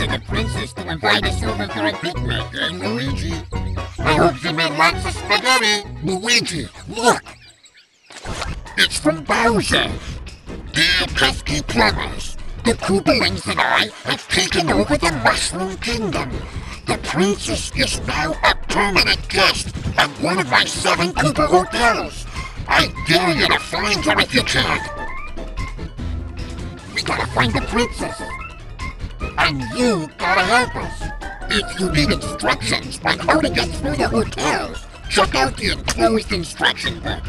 to the princess to invite us over for a picnic, eh, Luigi? I hope you made lots of spaghetti. Luigi, look! It's from Bowser. Dear pesky plumbers, The Koopalings and I have taken over the Mushroom Kingdom. the princess is now a permanent guest at one of my seven Koopa hotels. I dare you to find her if you can gotta find the princess. And you gotta help us. If you need instructions on how to get through the hotel, check out the enclosed instruction book.